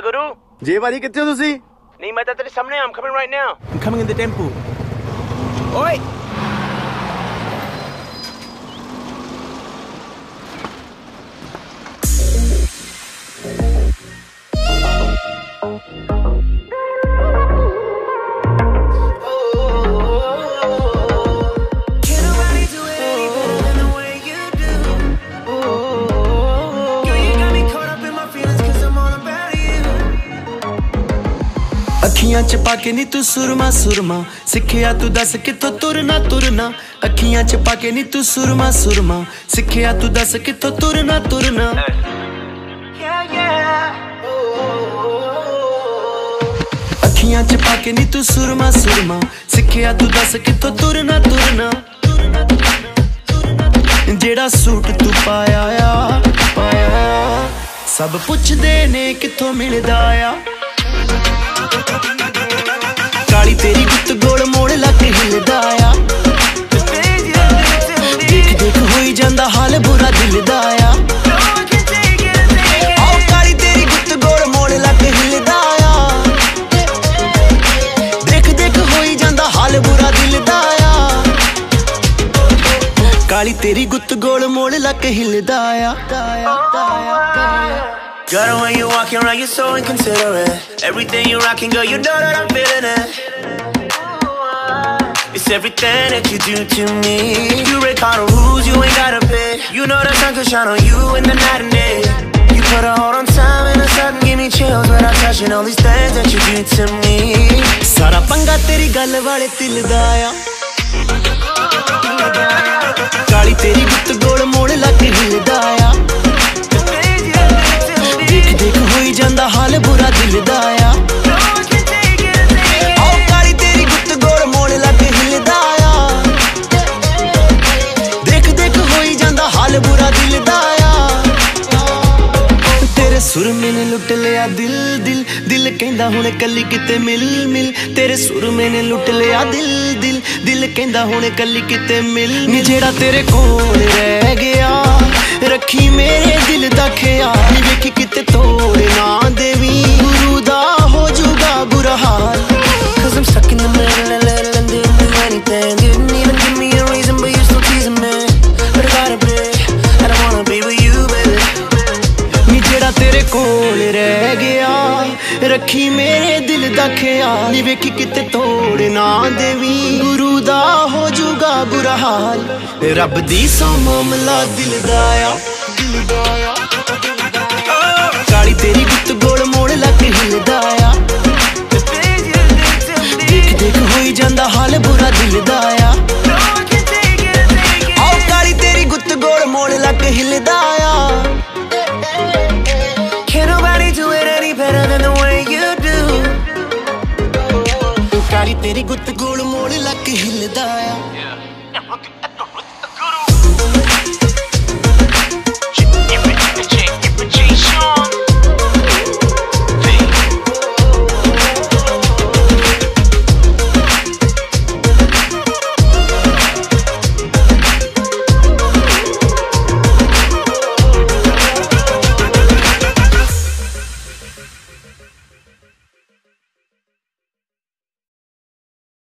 ਗੁਰੂ ਜੇ ਵਾਰੀ ਕਿੱਥੇ ਹੋ ਤੁਸੀਂ ਨਹੀਂ ਮੈਂ ਤਾਂ ਤੇਰੇ ਸਾਹਮਣੇ am coming right now I'm coming in the temple. Oi! ਅੱਖੀਆਂ ਚ ਪਾ ਕੇ ਨੀ ਤੂੰ ਸੁਰਮਾ ਸੁਰਮਾ। ਸਿੱਖਿਆ ਤੂੰ ਦੱਸ ਕਿੱਥੋਂ ਤੁਰਨਾ ਤੁਰਨਾ। ਅੱਖੀਆਂ ਚ ਪਾ ਕੇ ਨੀ ਤੂੰ ਸੁਰਮਾ ਸੁਰਮਾ। ਸਿੱਖਿਆ ਤੂੰ ਦੱਸ ਕਿੱਥੋਂ ਤੁਰਨਾ ਤੁਰਨਾ। ਅੱਖੀਆਂ ਚ ਪਾ ਕੇ ਨੀ ਤੂੰ ਸੁਰਮਾ ਸੁਰਮਾ। ਸਿੱਖਿਆ ਤੂੰ ਦੱਸ ਕਿੱਥੋਂ ਤੁਰਨਾ ਤੁਰਨਾ। ਜਿਹੜਾ ਸੂਟ ਤੂੰ ਪਾਇਆ ਆ, ਪਾਇਆ ਸਭ ਪੁੱਛਦੇ ਨੇ ਕਿੱਥੋਂ ਮਿਲਦਾ ਆ। ਕਾਲੀ ਤੇਰੀ ਗੁੱਤ ਗੋਲ ਮੋੜ ਲੱਗ ਹਿੱਲਦਾ ਆ Girl, the way you walking around, you're so inconsiderate. Everything you rocking, girl, you know that I'm feeling it. It's everything that you do to me. You break all the rules, you ain't gotta pay. You know the sun could shine on you in the night and day. You put a hold on time and it sudden give me chills when I'm touching all these things that you do to me. ਸਾਰਾ ਪੰਗਾ ਤੇਰੀ ਗੱਲ ਵਾਲੇ ਦਿਲ ਦਾ ਆ ਤੇਰੇ ਸੁਰਮੇ ਨੇ ਲੁੱਟ ਲਿਆ ਦਿਲ ਦਿਲ। ਦਿਲ ਕਹਿੰਦਾ ਹੁਣ ਕੱਲੀ ਕਿਤੇ ਮਿਲ ਮਿਲ। ਤੇਰੇ ਸੁਰਮੇ ਨੇ ਲੁੱਟ ਲਿਆ ਦਿਲ ਦਿਲ। ਦਿਲ ਕਹਿੰਦਾ ਹੁਣ ਕੱਲੀ ਕਿਤੇ ਮਿਲ ਨੀ ਜਿਹੜਾ ਤੇਰੇ ਕੋਲ ਰਹਿ ਗਿਆ, ਰੱਖੀ baby. ਤੇਰੇ ਕੋਲ ਰਹਿ ਗਿਆ। ਰੱਖੀ ਮੇਰੇ ਦਿਲ ਦਾ ਖਿਆਲ। ਨੀ ਵੇਖੀ ਕਿਤੇ ਤੋੜ ਨਾ ਦੇਵੀ। ਗੁਰੂ ਦਾ ਹੋ ਜਾਊਗਾ ਬੁਰਾ ਹਾਲ। ਰੱਬ ਦੀ ਸੋ ਮਾਮਲਾ ਦਿਲ ਦਾ ਆ। ਦਿਲ ਦਾ ਆ। ਕਾਲੀ ਤੇਰੀ ਗੁੱਤ ਗੋਲ